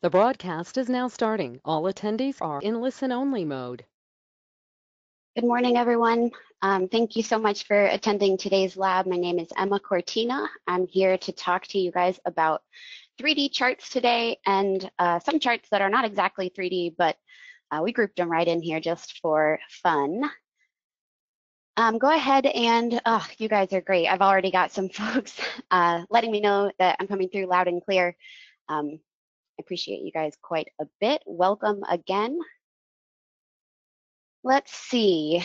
The broadcast is now starting. All attendees are in listen-only mode. Good morning, everyone. Um, thank you so much for attending today's lab. My name is Emma Cortina. I'm here to talk to you guys about 3D charts today and uh, some charts that are not exactly 3D, but uh, we grouped them right in here just for fun. Um, go ahead and, oh, you guys are great. I've already got some folks uh, letting me know that I'm coming through loud and clear. Um, appreciate you guys quite a bit. Welcome again. Let's see.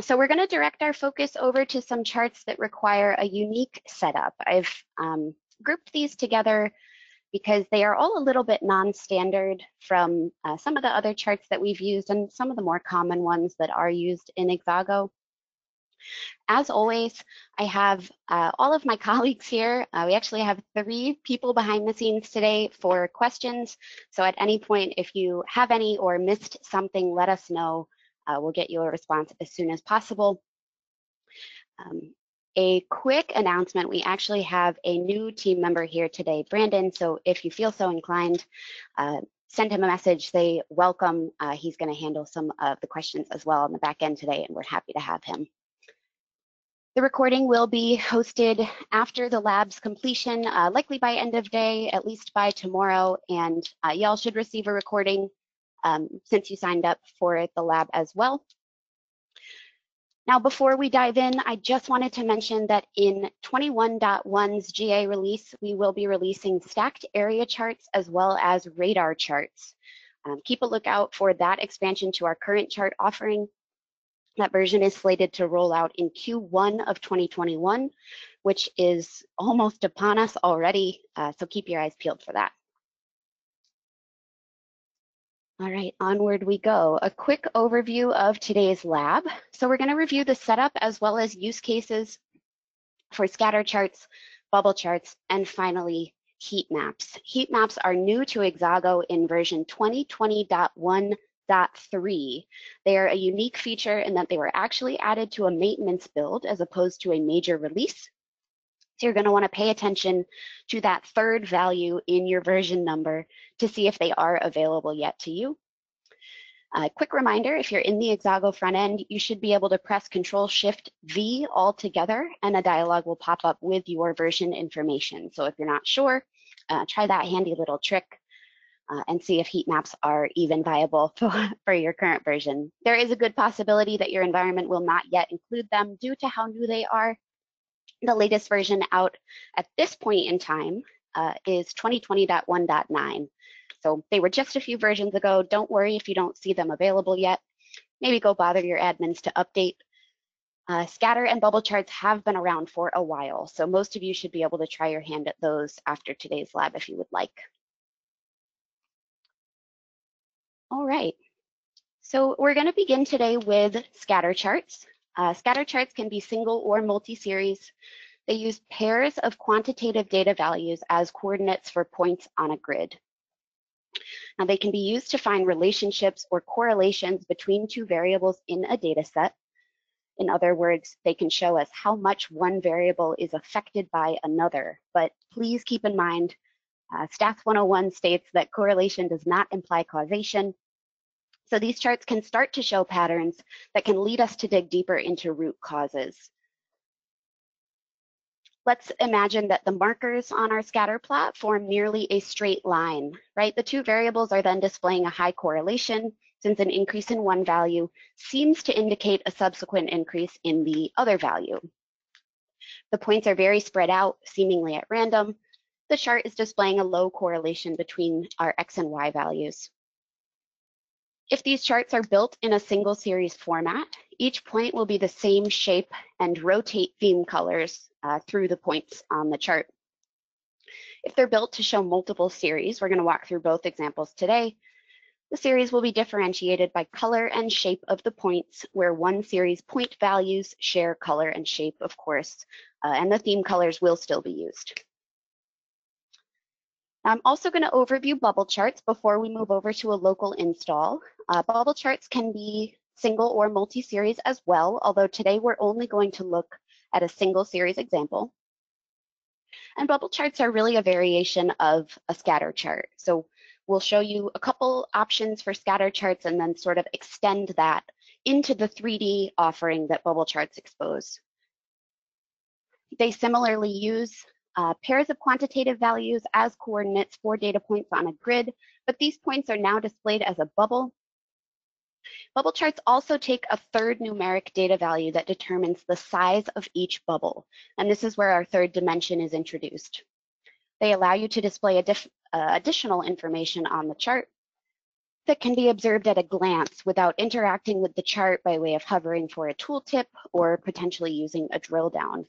So we're going to direct our focus over to some charts that require a unique setup. I've um, grouped these together because they are all a little bit non-standard from uh, some of the other charts that we've used and some of the more common ones that are used in Exago. As always, I have uh, all of my colleagues here. Uh, we actually have three people behind the scenes today for questions. So at any point, if you have any or missed something, let us know. Uh, we'll get you a response as soon as possible. Um, a quick announcement, we actually have a new team member here today, Brandon. So if you feel so inclined, uh, send him a message, say welcome. Uh, he's gonna handle some of the questions as well on the back end today, and we're happy to have him. The recording will be hosted after the lab's completion, uh, likely by end of day, at least by tomorrow, and uh, y'all should receive a recording um, since you signed up for the lab as well. Now, before we dive in, I just wanted to mention that in 21.1's GA release, we will be releasing stacked area charts as well as radar charts. Um, keep a lookout for that expansion to our current chart offering that version is slated to roll out in Q1 of 2021, which is almost upon us already, uh, so keep your eyes peeled for that. All right, onward we go. A quick overview of today's lab. So we're gonna review the setup as well as use cases for scatter charts, bubble charts, and finally, heat maps. Heat maps are new to Exago in version 2020.1 3. They are a unique feature in that they were actually added to a maintenance build as opposed to a major release. So you're going to want to pay attention to that third value in your version number to see if they are available yet to you. A quick reminder, if you're in the Exago front end, you should be able to press Control Shift V all together and a dialog will pop up with your version information. So if you're not sure, uh, try that handy little trick uh, and see if heat maps are even viable for, for your current version. There is a good possibility that your environment will not yet include them due to how new they are. The latest version out at this point in time uh, is 2020.1.9. So they were just a few versions ago. Don't worry if you don't see them available yet. Maybe go bother your admins to update. Uh, scatter and bubble charts have been around for a while, so most of you should be able to try your hand at those after today's lab if you would like. All right. So we're going to begin today with scatter charts. Uh, scatter charts can be single or multi-series. They use pairs of quantitative data values as coordinates for points on a grid. Now they can be used to find relationships or correlations between two variables in a data set. In other words, they can show us how much one variable is affected by another. But please keep in mind, uh, Stats 101 states that correlation does not imply causation, so these charts can start to show patterns that can lead us to dig deeper into root causes. Let's imagine that the markers on our scatter plot form nearly a straight line, right? The two variables are then displaying a high correlation since an increase in one value seems to indicate a subsequent increase in the other value. The points are very spread out, seemingly at random. The chart is displaying a low correlation between our X and Y values. If these charts are built in a single series format, each point will be the same shape and rotate theme colors uh, through the points on the chart. If they're built to show multiple series, we're going to walk through both examples today. The series will be differentiated by color and shape of the points, where one series point values share color and shape, of course, uh, and the theme colors will still be used. I'm also going to overview bubble charts before we move over to a local install. Uh, bubble charts can be single or multi-series as well, although today we're only going to look at a single series example. And bubble charts are really a variation of a scatter chart. So we'll show you a couple options for scatter charts and then sort of extend that into the 3D offering that bubble charts expose. They similarly use uh, pairs of quantitative values as coordinates for data points on a grid, but these points are now displayed as a bubble. Bubble charts also take a third numeric data value that determines the size of each bubble, and this is where our third dimension is introduced. They allow you to display uh, additional information on the chart that can be observed at a glance without interacting with the chart by way of hovering for a tooltip or potentially using a drill down.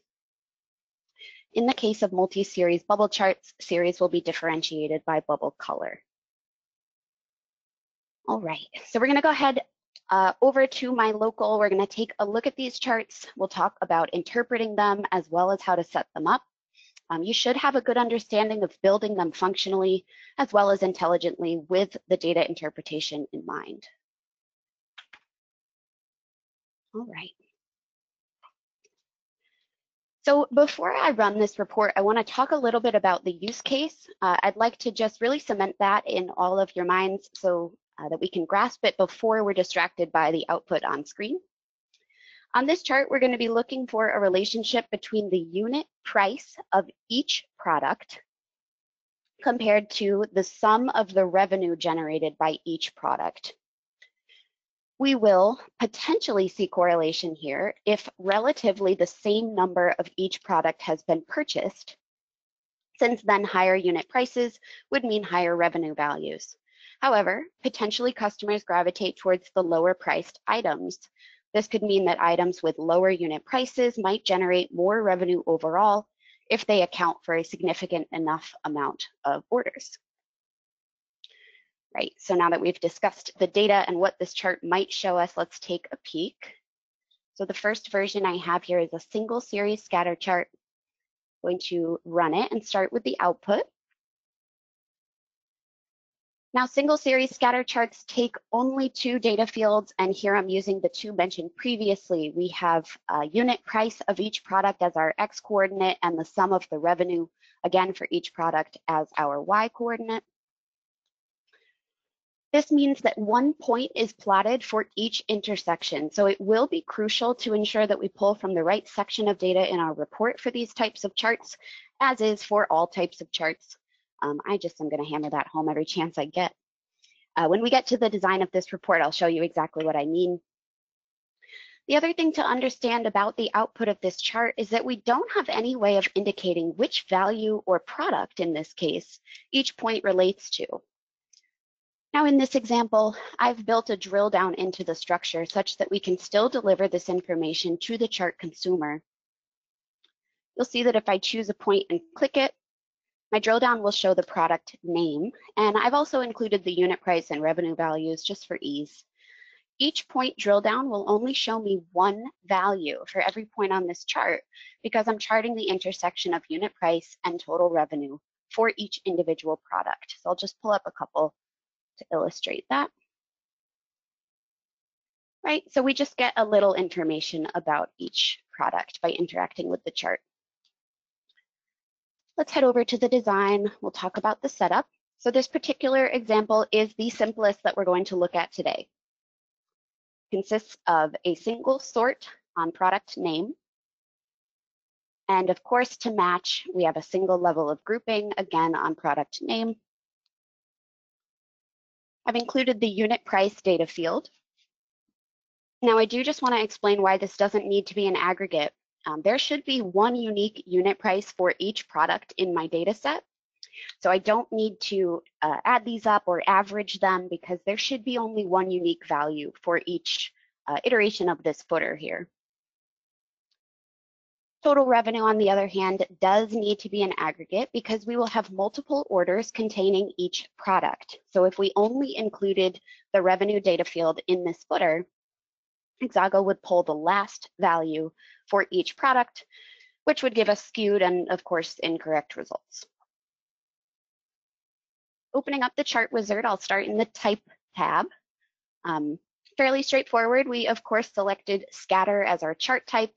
In the case of multi-series bubble charts, series will be differentiated by bubble color. All right, so we're gonna go ahead uh, over to my local. We're gonna take a look at these charts. We'll talk about interpreting them as well as how to set them up. Um, you should have a good understanding of building them functionally as well as intelligently with the data interpretation in mind. All right. So before I run this report, I want to talk a little bit about the use case. Uh, I'd like to just really cement that in all of your minds so uh, that we can grasp it before we're distracted by the output on screen. On this chart, we're going to be looking for a relationship between the unit price of each product compared to the sum of the revenue generated by each product we will potentially see correlation here if relatively the same number of each product has been purchased, since then higher unit prices would mean higher revenue values. However, potentially customers gravitate towards the lower priced items. This could mean that items with lower unit prices might generate more revenue overall if they account for a significant enough amount of orders right? So now that we've discussed the data and what this chart might show us, let's take a peek. So the first version I have here is a single series scatter chart. I'm going to run it and start with the output. Now, single series scatter charts take only two data fields, and here I'm using the two mentioned previously. We have a unit price of each product as our X coordinate and the sum of the revenue, again, for each product as our Y coordinate. This means that one point is plotted for each intersection. So it will be crucial to ensure that we pull from the right section of data in our report for these types of charts, as is for all types of charts. Um, I just am gonna hammer that home every chance I get. Uh, when we get to the design of this report, I'll show you exactly what I mean. The other thing to understand about the output of this chart is that we don't have any way of indicating which value or product in this case each point relates to. Now in this example, I've built a drill down into the structure such that we can still deliver this information to the chart consumer. You'll see that if I choose a point and click it, my drill down will show the product name, and I've also included the unit price and revenue values just for ease. Each point drill down will only show me one value for every point on this chart because I'm charting the intersection of unit price and total revenue for each individual product. So I'll just pull up a couple to illustrate that. Right, so we just get a little information about each product by interacting with the chart. Let's head over to the design. We'll talk about the setup. So this particular example is the simplest that we're going to look at today. It consists of a single sort on product name. And of course, to match, we have a single level of grouping, again on product name. I've included the unit price data field. Now I do just want to explain why this doesn't need to be an aggregate. Um, there should be one unique unit price for each product in my data set. So I don't need to uh, add these up or average them because there should be only one unique value for each uh, iteration of this footer here. Total revenue, on the other hand, does need to be an aggregate because we will have multiple orders containing each product. So if we only included the revenue data field in this footer, Exago would pull the last value for each product, which would give us skewed and, of course, incorrect results. Opening up the chart wizard, I'll start in the type tab. Um, fairly straightforward. We, of course, selected scatter as our chart type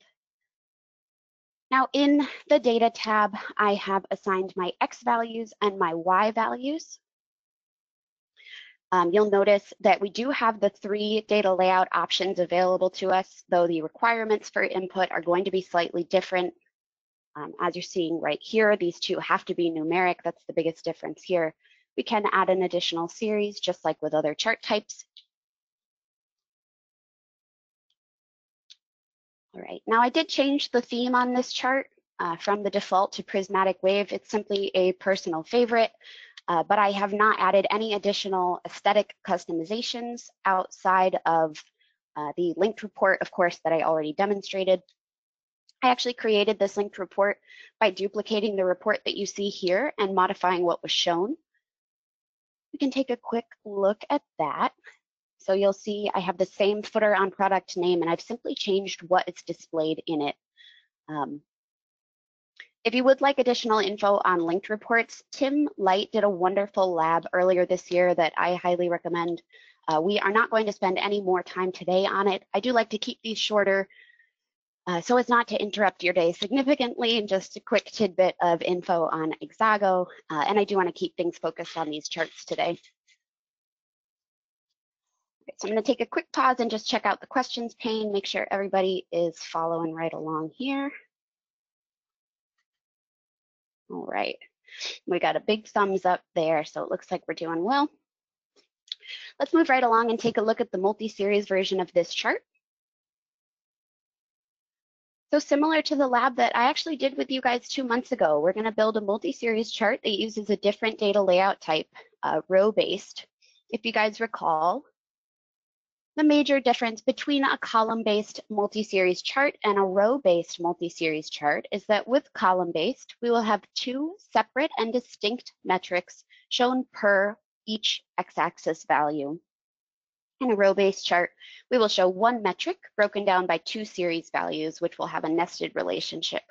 now in the data tab, I have assigned my X values and my Y values. Um, you'll notice that we do have the three data layout options available to us, though the requirements for input are going to be slightly different. Um, as you're seeing right here, these two have to be numeric. That's the biggest difference here. We can add an additional series, just like with other chart types. All right, now I did change the theme on this chart uh, from the default to prismatic wave. It's simply a personal favorite, uh, but I have not added any additional aesthetic customizations outside of uh, the linked report, of course, that I already demonstrated. I actually created this linked report by duplicating the report that you see here and modifying what was shown. We can take a quick look at that. So you'll see I have the same footer on product name and I've simply changed what is displayed in it. Um, if you would like additional info on linked reports, Tim Light did a wonderful lab earlier this year that I highly recommend. Uh, we are not going to spend any more time today on it. I do like to keep these shorter uh, so as not to interrupt your day significantly, and just a quick tidbit of info on Exago. Uh, and I do want to keep things focused on these charts today. So I'm going to take a quick pause and just check out the questions pane, make sure everybody is following right along here. All right, we got a big thumbs up there, so it looks like we're doing well. Let's move right along and take a look at the multi-series version of this chart. So similar to the lab that I actually did with you guys two months ago, we're gonna build a multi-series chart that uses a different data layout type, uh, row-based. If you guys recall, the major difference between a column-based multi-series chart and a row-based multi-series chart is that with column-based, we will have two separate and distinct metrics shown per each x-axis value. In a row-based chart, we will show one metric broken down by two series values, which will have a nested relationship.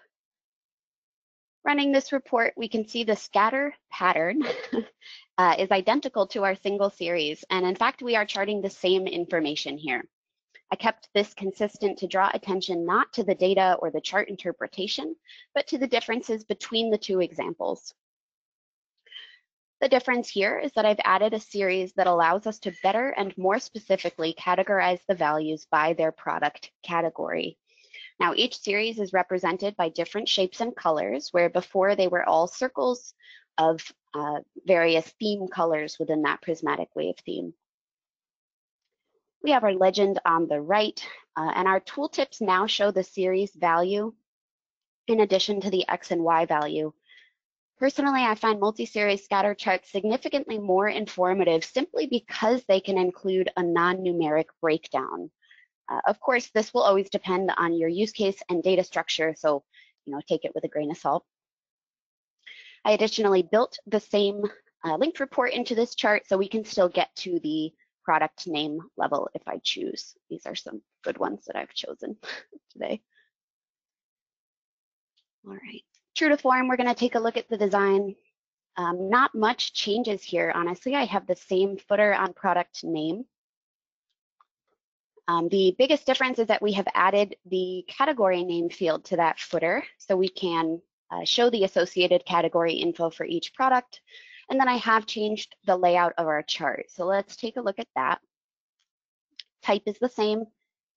Running this report, we can see the scatter pattern uh, is identical to our single series. And in fact, we are charting the same information here. I kept this consistent to draw attention not to the data or the chart interpretation, but to the differences between the two examples. The difference here is that I've added a series that allows us to better and more specifically categorize the values by their product category. Now each series is represented by different shapes and colors, where before they were all circles of uh, various theme colors within that prismatic wave theme. We have our legend on the right, uh, and our tooltips now show the series value in addition to the X and Y value Personally, I find multi-series scatter charts significantly more informative simply because they can include a non-numeric breakdown. Uh, of course, this will always depend on your use case and data structure, so you know, take it with a grain of salt. I additionally built the same uh, linked report into this chart so we can still get to the product name level if I choose. These are some good ones that I've chosen today. All right. True to form, we're going to take a look at the design. Um, not much changes here, honestly. I have the same footer on product name. Um, the biggest difference is that we have added the category name field to that footer so we can uh, show the associated category info for each product. And then I have changed the layout of our chart. So let's take a look at that. Type is the same.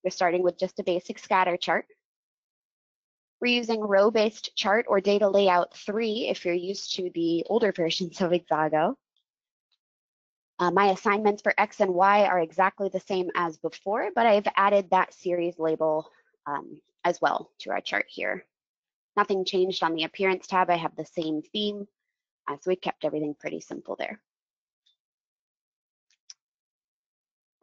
We're starting with just a basic scatter chart. We're using row-based chart or data layout three if you're used to the older versions of Exago. Uh, my assignments for X and Y are exactly the same as before, but I've added that series label um, as well to our chart here. Nothing changed on the appearance tab. I have the same theme, uh, so we kept everything pretty simple there.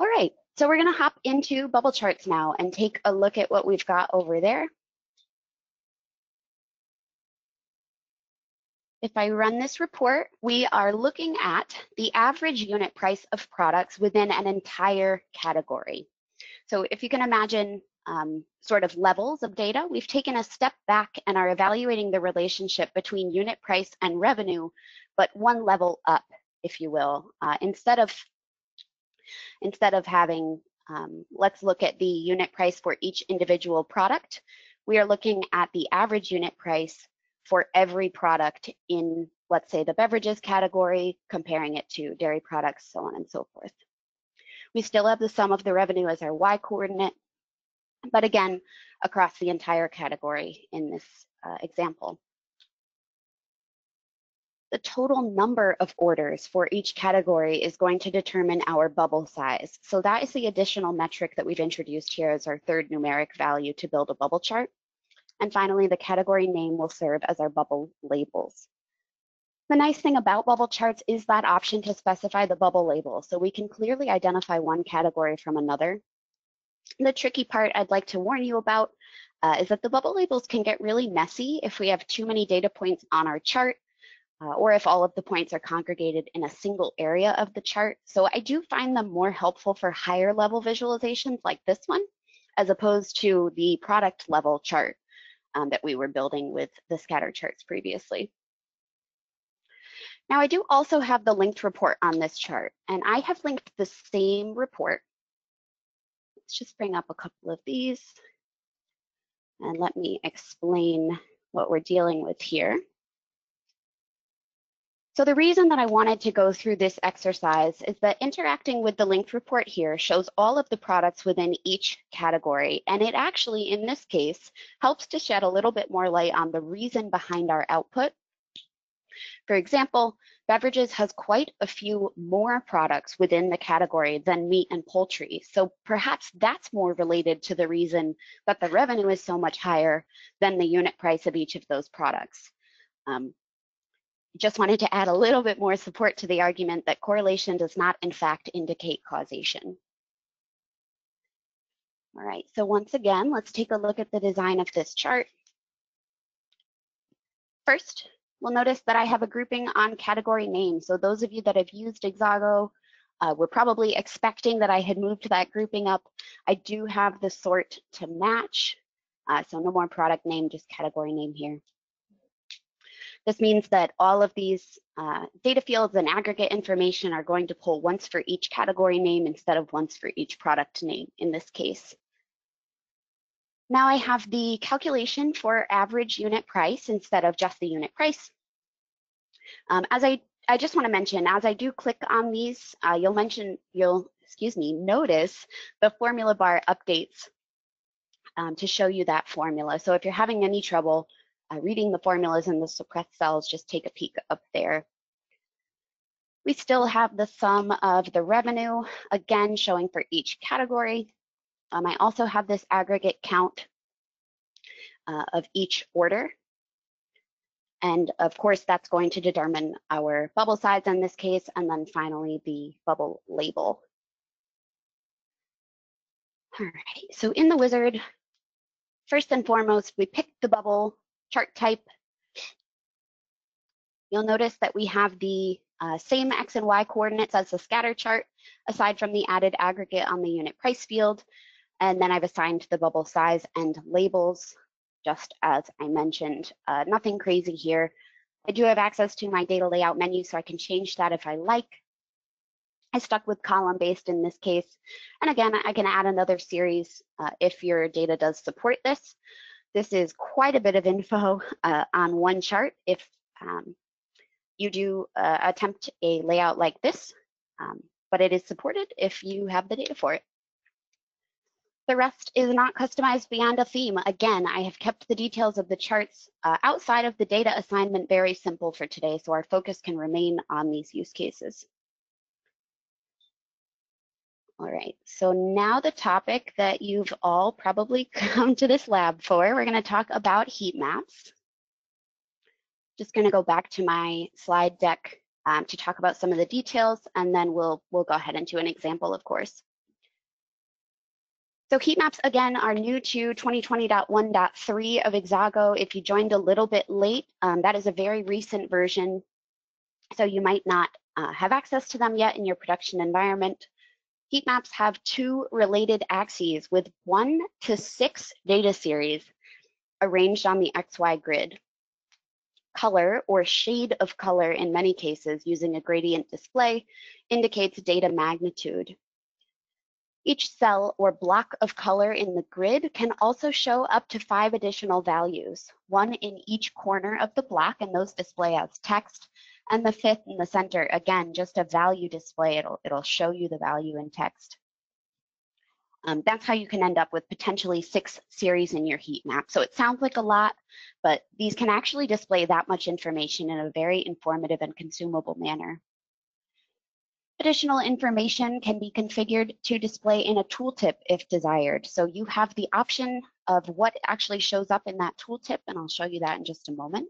All right, so we're gonna hop into bubble charts now and take a look at what we've got over there. If I run this report, we are looking at the average unit price of products within an entire category. So if you can imagine um, sort of levels of data, we've taken a step back and are evaluating the relationship between unit price and revenue, but one level up, if you will. Uh, instead of instead of having, um, let's look at the unit price for each individual product, we are looking at the average unit price for every product in let's say the beverages category, comparing it to dairy products, so on and so forth. We still have the sum of the revenue as our y coordinate, but again, across the entire category in this uh, example. The total number of orders for each category is going to determine our bubble size. So that is the additional metric that we've introduced here as our third numeric value to build a bubble chart. And finally, the category name will serve as our bubble labels. The nice thing about bubble charts is that option to specify the bubble label, so we can clearly identify one category from another. The tricky part I'd like to warn you about uh, is that the bubble labels can get really messy if we have too many data points on our chart uh, or if all of the points are congregated in a single area of the chart. So I do find them more helpful for higher level visualizations like this one, as opposed to the product level chart um, that we were building with the scatter charts previously. Now I do also have the linked report on this chart, and I have linked the same report. Let's just bring up a couple of these and let me explain what we're dealing with here. So the reason that I wanted to go through this exercise is that interacting with the linked report here shows all of the products within each category. And it actually, in this case, helps to shed a little bit more light on the reason behind our output. For example, beverages has quite a few more products within the category than meat and poultry. So perhaps that's more related to the reason that the revenue is so much higher than the unit price of each of those products. Um, just wanted to add a little bit more support to the argument that correlation does not in fact indicate causation. All right, so once again, let's take a look at the design of this chart. First, we'll notice that I have a grouping on category name. So those of you that have used Exago uh, were probably expecting that I had moved that grouping up. I do have the sort to match. Uh, so no more product name, just category name here. This means that all of these uh, data fields and aggregate information are going to pull once for each category name instead of once for each product name in this case. Now I have the calculation for average unit price instead of just the unit price. Um, as I, I just want to mention, as I do click on these, uh, you'll mention, you'll, excuse me, notice the formula bar updates um, to show you that formula. So if you're having any trouble, uh, reading the formulas in the suppressed cells, just take a peek up there. We still have the sum of the revenue, again, showing for each category. Um, I also have this aggregate count uh, of each order. And of course, that's going to determine our bubble size in this case, and then finally the bubble label. All right, so in the wizard, first and foremost, we pick the bubble chart type, you'll notice that we have the uh, same X and Y coordinates as the scatter chart, aside from the added aggregate on the unit price field. And then I've assigned the bubble size and labels, just as I mentioned. Uh, nothing crazy here. I do have access to my data layout menu, so I can change that if I like. I stuck with column based in this case. And again, I can add another series uh, if your data does support this. This is quite a bit of info uh, on one chart. If um, you do uh, attempt a layout like this, um, but it is supported if you have the data for it. The rest is not customized beyond a theme. Again, I have kept the details of the charts uh, outside of the data assignment very simple for today, so our focus can remain on these use cases. All right, so now the topic that you've all probably come to this lab for, we're gonna talk about heat maps. Just gonna go back to my slide deck um, to talk about some of the details, and then we'll, we'll go ahead and do an example, of course. So heat maps, again, are new to 2020.1.3 of Exago. If you joined a little bit late, um, that is a very recent version, so you might not uh, have access to them yet in your production environment. Heat maps have two related axes with one to six data series arranged on the XY grid. Color or shade of color in many cases using a gradient display indicates data magnitude. Each cell or block of color in the grid can also show up to five additional values, one in each corner of the block, and those display as text, and the fifth in the center, again, just a value display. It'll, it'll show you the value in text. Um, that's how you can end up with potentially six series in your heat map. So it sounds like a lot, but these can actually display that much information in a very informative and consumable manner. Additional information can be configured to display in a tooltip if desired. So you have the option of what actually shows up in that tooltip, and I'll show you that in just a moment.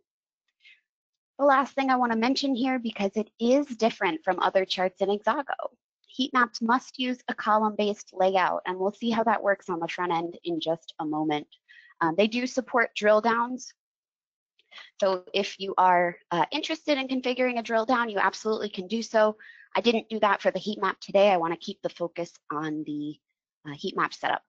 The last thing I want to mention here, because it is different from other charts in Exago, heat maps must use a column-based layout, and we'll see how that works on the front end in just a moment. Um, they do support drill downs. So if you are uh, interested in configuring a drill down, you absolutely can do so. I didn't do that for the heat map today. I want to keep the focus on the uh, heat map setup.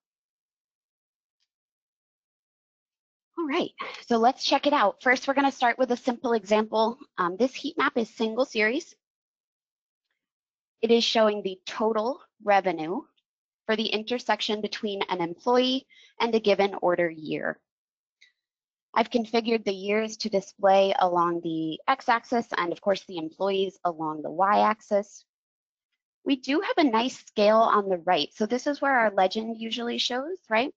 All right, so let's check it out. First, we're going to start with a simple example. Um, this heat map is single series. It is showing the total revenue for the intersection between an employee and a given order year. I've configured the years to display along the x-axis and of course the employees along the y-axis. We do have a nice scale on the right. So this is where our legend usually shows, right?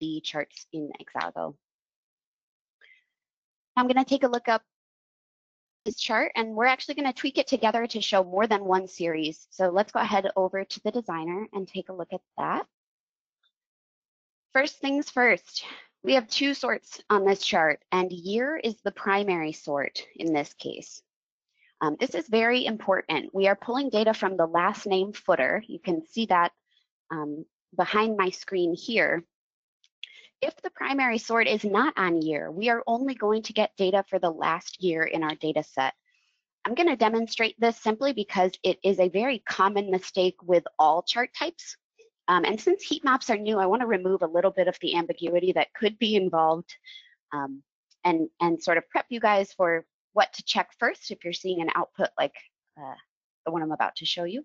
The charts in Exago. I'm going to take a look up this chart and we're actually going to tweak it together to show more than one series. So let's go ahead over to the designer and take a look at that. First things first, we have two sorts on this chart and year is the primary sort in this case. Um, this is very important. We are pulling data from the last name footer. You can see that um, behind my screen here. If the primary sort is not on year, we are only going to get data for the last year in our data set. I'm going to demonstrate this simply because it is a very common mistake with all chart types. Um, and since heat maps are new, I want to remove a little bit of the ambiguity that could be involved um, and, and sort of prep you guys for what to check first if you're seeing an output like uh, the one I'm about to show you.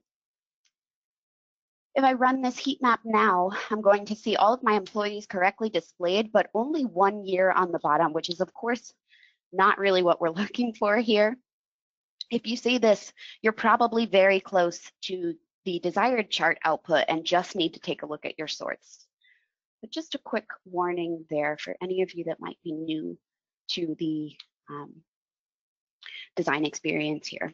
If I run this heat map now, I'm going to see all of my employees correctly displayed, but only one year on the bottom, which is of course not really what we're looking for here. If you see this, you're probably very close to the desired chart output and just need to take a look at your sorts. But just a quick warning there for any of you that might be new to the um, design experience here.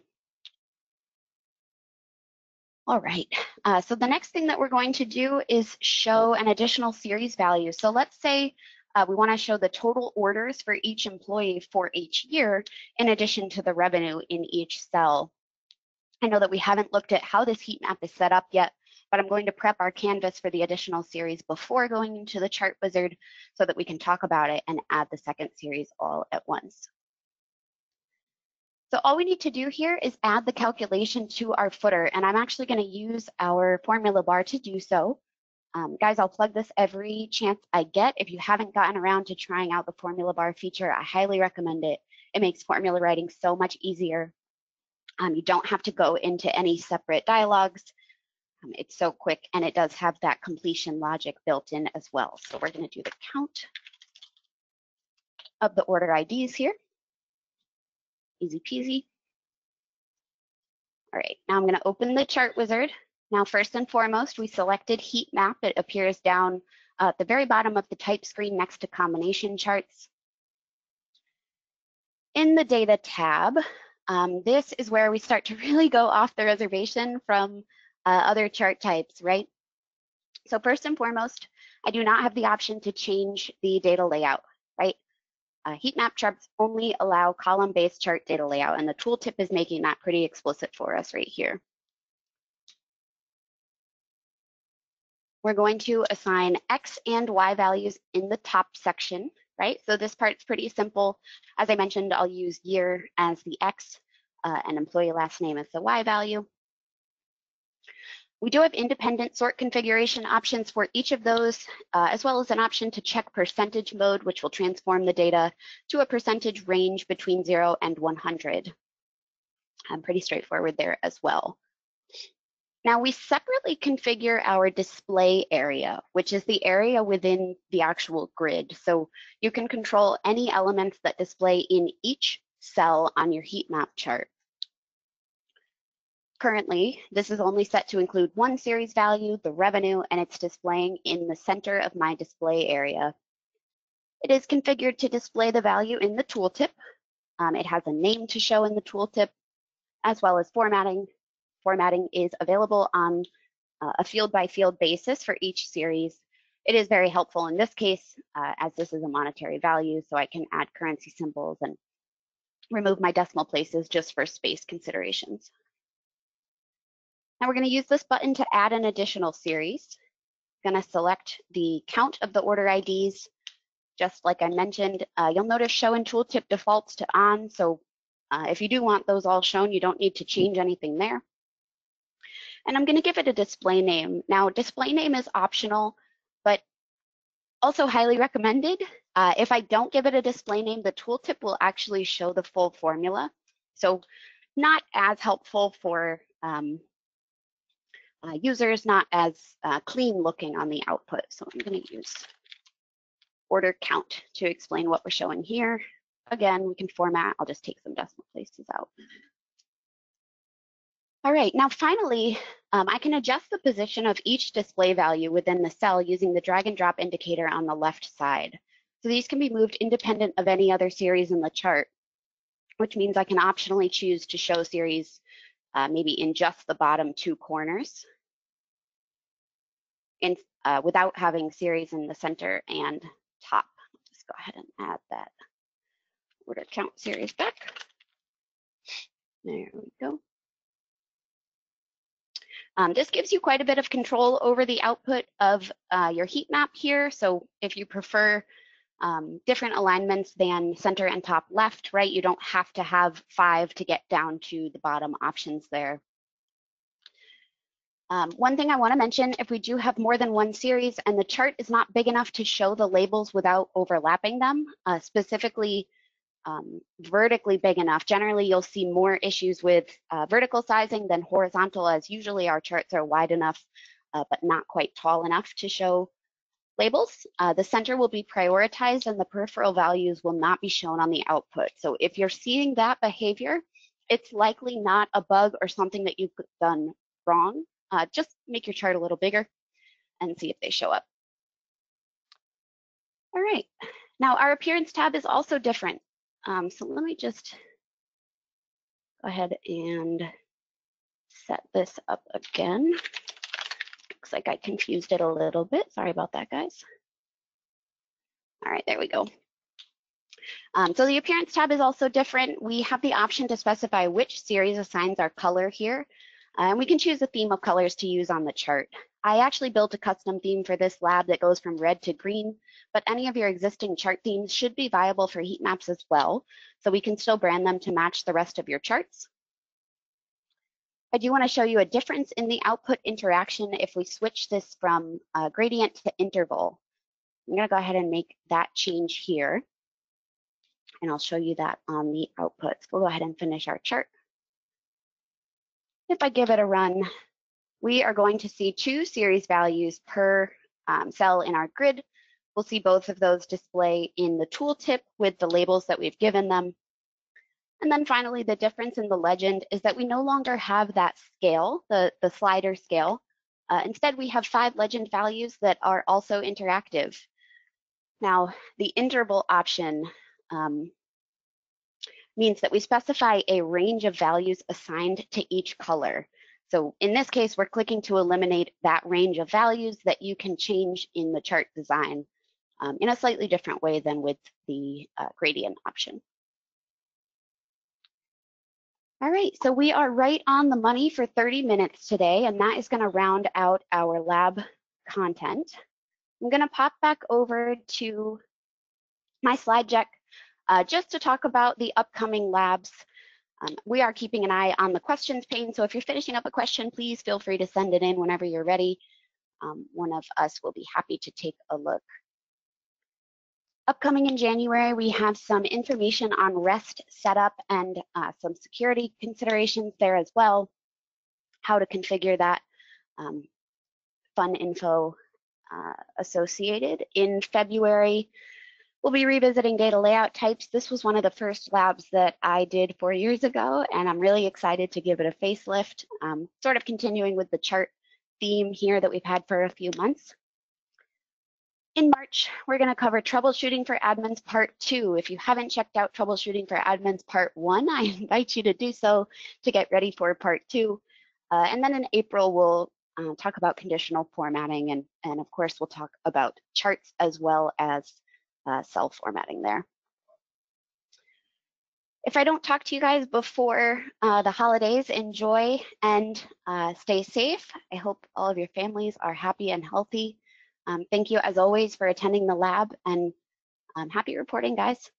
All right, uh, so the next thing that we're going to do is show an additional series value. So let's say uh, we wanna show the total orders for each employee for each year in addition to the revenue in each cell. I know that we haven't looked at how this heat map is set up yet, but I'm going to prep our canvas for the additional series before going into the chart wizard so that we can talk about it and add the second series all at once. So all we need to do here is add the calculation to our footer, and I'm actually going to use our formula bar to do so. Um, guys, I'll plug this every chance I get. If you haven't gotten around to trying out the formula bar feature, I highly recommend it. It makes formula writing so much easier. Um, you don't have to go into any separate dialogues. Um, it's so quick, and it does have that completion logic built in as well. So we're going to do the count of the order IDs here easy peasy. All right, now I'm gonna open the chart wizard. Now, first and foremost, we selected heat map. It appears down uh, at the very bottom of the type screen next to combination charts. In the data tab, um, this is where we start to really go off the reservation from uh, other chart types, right? So first and foremost, I do not have the option to change the data layout, right? Uh, heat map charts only allow column-based chart data layout, and the tooltip is making that pretty explicit for us right here. We're going to assign X and Y values in the top section, right? So this part's pretty simple. As I mentioned, I'll use year as the X uh, and employee last name as the Y value. We do have independent sort configuration options for each of those, uh, as well as an option to check percentage mode, which will transform the data to a percentage range between zero and 100. Um, pretty straightforward there as well. Now we separately configure our display area, which is the area within the actual grid. So you can control any elements that display in each cell on your heat map chart. Currently, this is only set to include one series value, the revenue, and it's displaying in the center of my display area. It is configured to display the value in the tooltip. Um, it has a name to show in the tooltip, as well as formatting. Formatting is available on uh, a field by field basis for each series. It is very helpful in this case, uh, as this is a monetary value, so I can add currency symbols and remove my decimal places just for space considerations. Now we're going to use this button to add an additional series. I'm going to select the count of the order IDs. Just like I mentioned, uh, you'll notice show in tooltip defaults to on. So uh, if you do want those all shown, you don't need to change anything there. And I'm going to give it a display name. Now display name is optional, but also highly recommended. Uh, if I don't give it a display name, the tooltip will actually show the full formula. So not as helpful for um, uh, users not as uh, clean looking on the output. So I'm going to use order count to explain what we're showing here. Again, we can format. I'll just take some decimal places out. All right, now finally, um, I can adjust the position of each display value within the cell using the drag and drop indicator on the left side. So these can be moved independent of any other series in the chart, which means I can optionally choose to show series uh, maybe in just the bottom two corners in, uh, without having series in the center and top. Just go ahead and add that order count series back. There we go. Um, this gives you quite a bit of control over the output of uh, your heat map here. So if you prefer um, different alignments than center and top left, right? You don't have to have five to get down to the bottom options there. Um, one thing I want to mention, if we do have more than one series and the chart is not big enough to show the labels without overlapping them, uh, specifically um, vertically big enough, generally you'll see more issues with uh, vertical sizing than horizontal as usually our charts are wide enough uh, but not quite tall enough to show labels, uh, the center will be prioritized and the peripheral values will not be shown on the output. So if you're seeing that behavior, it's likely not a bug or something that you've done wrong. Uh, just make your chart a little bigger and see if they show up. All right, now our appearance tab is also different. Um, so let me just go ahead and set this up again. Looks like I confused it a little bit. Sorry about that, guys. All right, there we go. Um, so the appearance tab is also different. We have the option to specify which series assigns our color here. Uh, and we can choose a theme of colors to use on the chart. I actually built a custom theme for this lab that goes from red to green, but any of your existing chart themes should be viable for heat maps as well. So we can still brand them to match the rest of your charts. I do want to show you a difference in the output interaction if we switch this from uh, gradient to interval. I'm going to go ahead and make that change here. And I'll show you that on the outputs. We'll go ahead and finish our chart. If I give it a run, we are going to see two series values per um, cell in our grid. We'll see both of those display in the tooltip with the labels that we've given them. And then finally, the difference in the legend is that we no longer have that scale, the, the slider scale. Uh, instead, we have five legend values that are also interactive. Now, the interval option um, means that we specify a range of values assigned to each color. So in this case, we're clicking to eliminate that range of values that you can change in the chart design um, in a slightly different way than with the uh, gradient option. All right, so we are right on the money for 30 minutes today, and that is gonna round out our lab content. I'm gonna pop back over to my slide deck uh, just to talk about the upcoming labs. Um, we are keeping an eye on the questions pane, so if you're finishing up a question, please feel free to send it in whenever you're ready. Um, one of us will be happy to take a look. Upcoming in January, we have some information on REST setup and uh, some security considerations there as well, how to configure that, um, fun info uh, associated. In February, we'll be revisiting data layout types. This was one of the first labs that I did four years ago, and I'm really excited to give it a facelift, um, sort of continuing with the chart theme here that we've had for a few months. In March, we're going to cover Troubleshooting for Admins Part 2. If you haven't checked out Troubleshooting for Admins Part 1, I invite you to do so to get ready for Part 2. Uh, and then in April, we'll uh, talk about conditional formatting, and, and of course, we'll talk about charts as well as uh, cell formatting there. If I don't talk to you guys before uh, the holidays, enjoy and uh, stay safe. I hope all of your families are happy and healthy. Um, thank you as always for attending the lab and um, happy reporting, guys.